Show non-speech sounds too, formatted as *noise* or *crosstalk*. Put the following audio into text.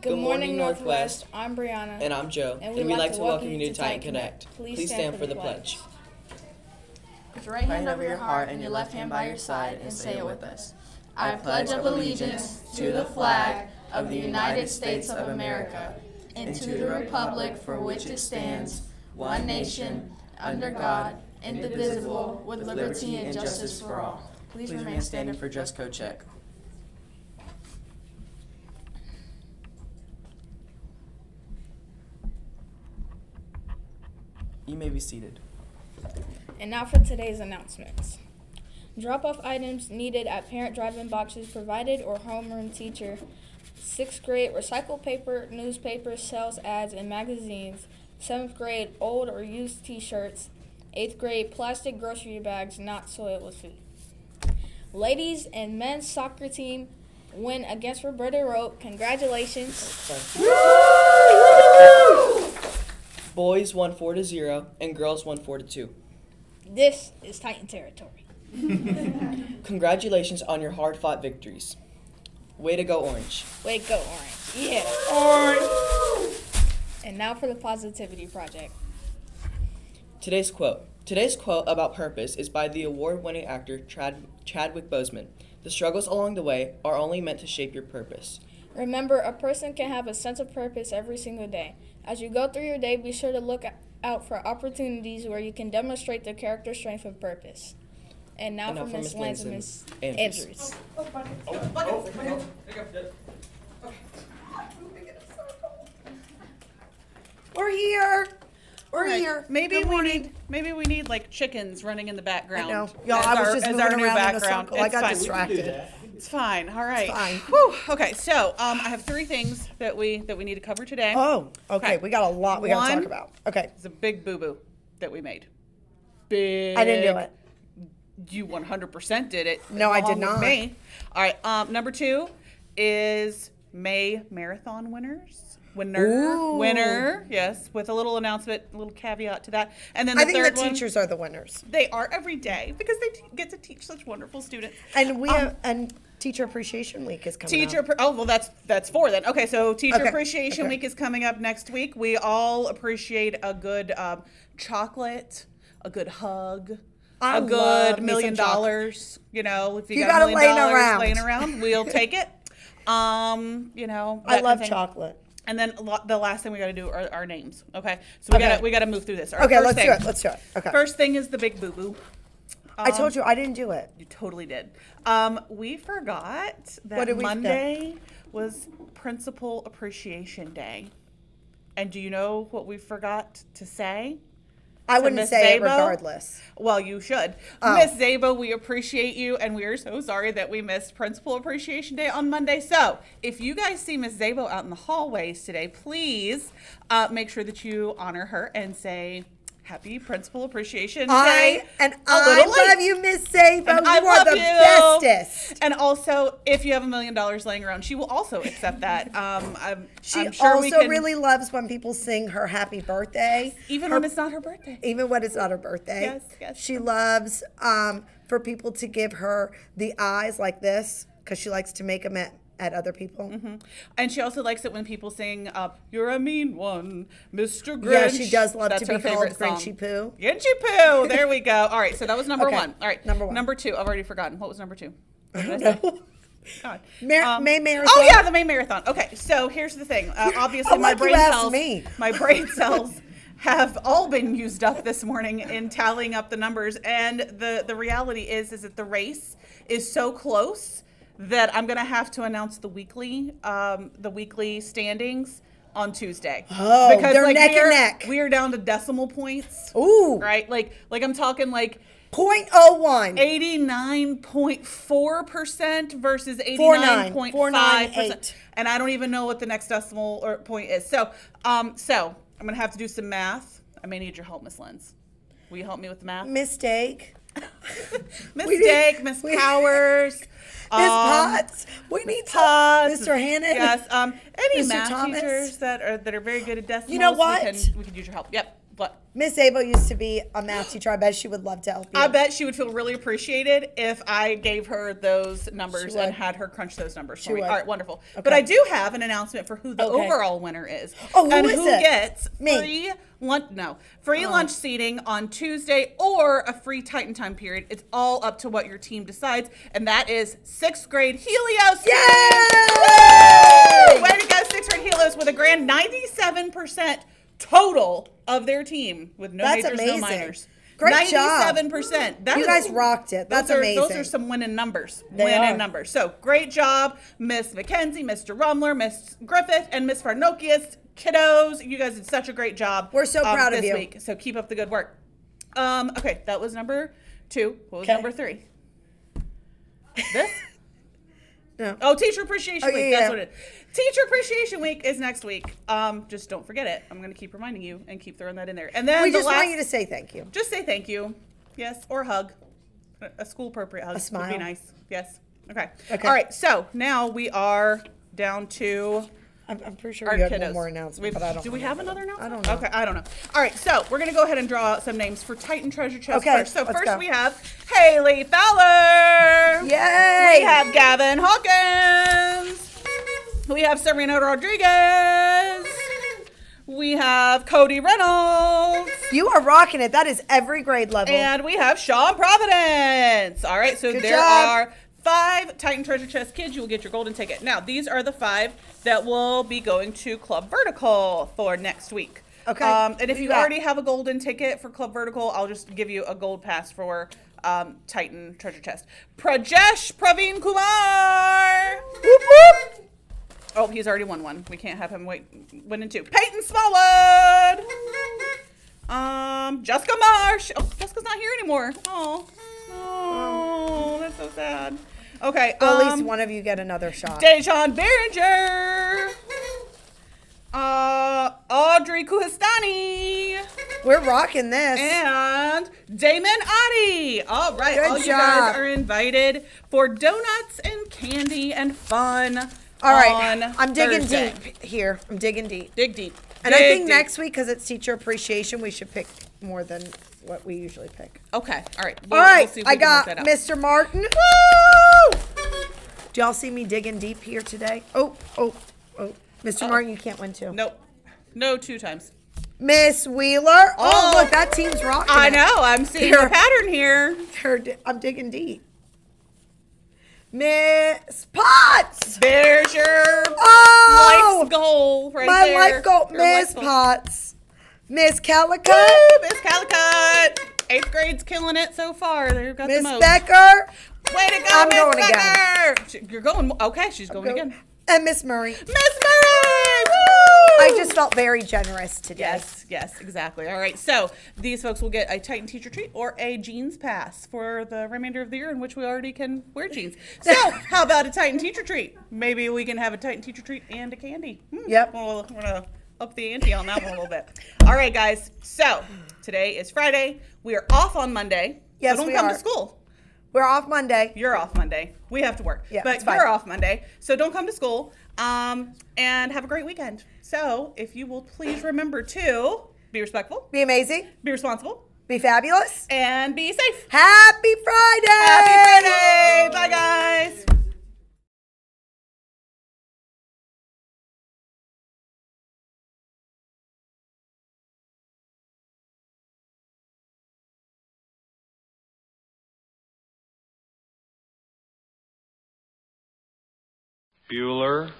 Good morning, Northwest. I'm Brianna. And I'm Joe. And And, we'd we'd like to welcome you to Titan Connect. Connect. Please stand for the pledge. Put your right hand over your heart and your left hand by your side and say it with us. I pledge of allegiance to the flag of the United States of America and to the republic for which it stands, one nation, under God, indivisible, with liberty and justice for all. Please remain standing for dress code check. You may be seated. And now for today's announcements. Drop off items needed at parent drive in boxes provided or homeroom teacher. Sixth grade recycled paper, newspapers, sales ads, and magazines. Seventh grade old or used t shirts. Eighth grade plastic grocery bags not soiled with food. Ladies and men's soccer team win against Roberta Road. Congratulations. Boys won 4 to 0 and girls won 4 to 2. This is Titan territory. *laughs* Congratulations on your hard fought victories. Way to go, Orange. Way to go, Orange. Yeah. Orange. And now for the Positivity Project. Today's quote. Today's quote about purpose is by the award winning actor Trad- Chadwick Boseman. The struggles along the way are only meant to shape your purpose. Remember, a person can have a sense of purpose every single day. As you go through your day, be sure to look out for opportunities where you can demonstrate the character strength of purpose. And now, And now for for Miss Miss Lance and Lance Miss and Andrews. We're here. We're Right. here. Maybe Good we morning. need maybe we need like chickens running in the background. I know. Y'all, as I was our- just moving our new around in a background. circle. I got fine. distracted. It's fine. All right. It's fine. Whew. Okay. So um, I have three things that we that we need to cover today. Oh, okay. We got a lot we got to One- talk about. Okay. It's a big boo boo that we made. Big. I didn't do it. You 100% did it. No, I did along with not. Me. All right. Um, number two is May marathon winners. Winner, Ooh. winner, yes, with a little announcement, a little caveat to that, and then the I think third the one, teachers are the winners. They are every day because they t- get to teach such wonderful students. And we Um, have, and Teacher Appreciation Week is coming Teacher, up. oh well, that's that's four then. Okay, so Teacher Okay, Appreciation okay. Week is coming up next week. We all appreciate a good um, chocolate, a good hug, I a good million dollars. You know, if you, You got, got a million laying dollars around. laying around, we'll take it. Um, you know, I love chocolate. And then lo- the last thing we got to do are our names. Okay, so we Okay. gotta we gotta move through this. Our Okay, first let's thing, do it. Let's do it. Okay. First thing is the big boo boo. I told you I didn't do it. You totally did. Um, we forgot that What did we forget? Monday was Principal Appreciation Day. And do you know what we forgot to say? I wouldn't Miss say Zabo? regardless. Well, you should. Oh. Miss Zabo, we appreciate you, and we are so sorry that we missed Principal Appreciation Day on Monday. So, if you guys see Miss Zabo out in the hallways today, please uh, make sure that you honor her and say, Happy Principal Appreciation Day. I and I little late. love you, Miss Sabo. And You I are love the you. bestest. And also, if you have a million dollars laying around, she will also accept that. *laughs* Um, I'm, She I'm sure also can, really loves when people sing her happy birthday. even her when it's not her birthday. even when it's not her birthday. Yes, yes. She loves um, for people to give her the eyes like this because she likes to make them at, at other people. And she also likes it when people sing, uh, "You're a mean one, Mr. Grinch." Yeah, she does love That's to be called. Grinchy Poo. Grinchy Poo. There we go. All right, so that was number Okay, one. All right, number one. Number two. I've already forgotten. What was number two? What did I? God. Mar- May Marathon. Oh yeah, the May Marathon. Okay, so here's the thing. Uh, *laughs* obviously, I'm my brain cells, me. my brain *laughs* cells have all been used up this morning in tallying up the numbers, and the the reality is is that the race is so close that I'm gonna have to announce the weekly um, the weekly standings on Tuesday. Oh, because they're neck and we are, neck. We are down to decimal points. Ooh, Right, like like I'm talking like point oh one. 89.4% versus 49, 89.5%. And I don't even know what the next decimal or point is. So, um, so I'm going to have to do some math. I may need your help, Miss Lenz. Will you help me with the math? Mistake. Mistake, Miss Powers. *laughs* Miss um, Potts. We need. Potts, Mr. Hannon. Yes. Um, any Mr. math Thomas. teachers that are that are very good at decimals. You know what? We can, we can use your help. Yep. What? Miss Abel used to be a math teacher. I bet she would love to help you. I bet she would feel really appreciated if I gave her those numbers and had her crunch those numbers for She me. would. All right, wonderful. But I do have an announcement for who the Okay. overall winner is. Oh, who and is who it? gets Me. Free lunch? No, free oh. lunch seating on Tuesday or a free Titan time period. It's all up to what your team decides, and that is sixth grade Helios. Yay! Way to go, sixth grade Helios with a grand ninety-seven percent total of their team with no That's majors, amazing. no minors. Great job. Ninety-seven percent. You guys rocked it. That's those are, Those are some winning numbers. They winning are. numbers. So great job, Miss McKenzie, Mr. Rumler, Miss Griffith, and Miss Farnokius. Kiddos, you guys did such a great job. We're so um, proud of this you. Week. So keep up the good work. Um, okay, that was number two. What was Okay. number three? This? No. Oh, Teacher Appreciation Oh, Week. yeah, That's yeah. what it is. Teacher Appreciation Week is next week. Um, just don't forget it. I'm going to keep reminding you and keep throwing that in there. And then we the just last, want you to say thank you. just say thank you. Yes, or hug. A- A school appropriate hug would smile. be nice. Yes. Okay. Okay. All right. So now we are down to I'm, I'm pretty sure we have one more announcement, We've- but I don't. do we have another announcement? I don't know. Okay, I don't know. All right, so we're gonna go ahead and draw out some names for Titan Treasure Chest Okay, first. So let's first go. we have Haley Fowler. Yay! We have Gavin Hawkins. We have Serena Rodriguez. We have Cody Reynolds. You are rocking it. That is every grade level. And we have Sean Providence. All right, so Good there job. are five Titan Treasure Chest kids. You will get your golden ticket. Now, these are the five that will be going to Club Vertical for next week. Okay. Um, and if you already have a golden ticket for Club Vertical, I'll just give you a gold pass for um, Titan Treasure Chest. Prajesh Praveen Kumar. Whoop, whoop. Oh, he's already won one. We can't have him wait win in two. Peyton Smallwood. Um, Jessica Marsh. Oh, Jessica's not here anymore. Oh, oh, that's so sad. Okay. Well, at um, least one of you get another shot. Dejan Behringer. Uh, Audrey Kuhistani. We're rocking this. And Damon Adi. All right, Good all you guys are invited for donuts and candy and fun. All right, on I'm digging Thursday. deep here. I'm digging deep. Dig deep. And I think deep. next week, because it's teacher appreciation, we should pick more than what we usually pick. Okay. All right. All We'll- right, we'll I we can work got. Mr. Martin. Woo! Do y'all see me digging deep here today? Oh, oh, oh. Mister Martin, you can't win two. Nope. No two times. Miss Wheeler. Oh, Oh. look, that team's rocking. I know. I'm seeing a pattern here. I'm digging deep. Miss Potts. There's your Oh, life's goal right my there. life goal. Your Miss goal. Potts. Miss Calicut. Woo, Miss Calicut. Eighth grade's killing it so far. They've got Miss the most. Becker. Way to go, Miss going again. Becker. You're going. Okay, she's going Go- again. And Miss Murray. Miss Murray. I just felt very generous today. Yes, yes, exactly. All right, so these folks will get a Titan teacher treat or a jeans pass for the remainder of the year in which we already can wear jeans. So, *laughs* how about a Titan teacher treat? Maybe we can have a Titan teacher treat and a candy. Hmm, Yep. We'll, we're gonna up the ante on that one a little bit. All right, guys. So today is Friday. We are off on Monday. Yes, so don't we come are. to school. We're off Monday. You're off Monday. We have to work. Yeah, but you're off Monday. So don't come to school. Um, and have a great weekend. So if you will please remember to be respectful, Be amazing. be responsible, Be fabulous. and be safe. Happy Friday. Happy Friday. Bye guys. Bueller.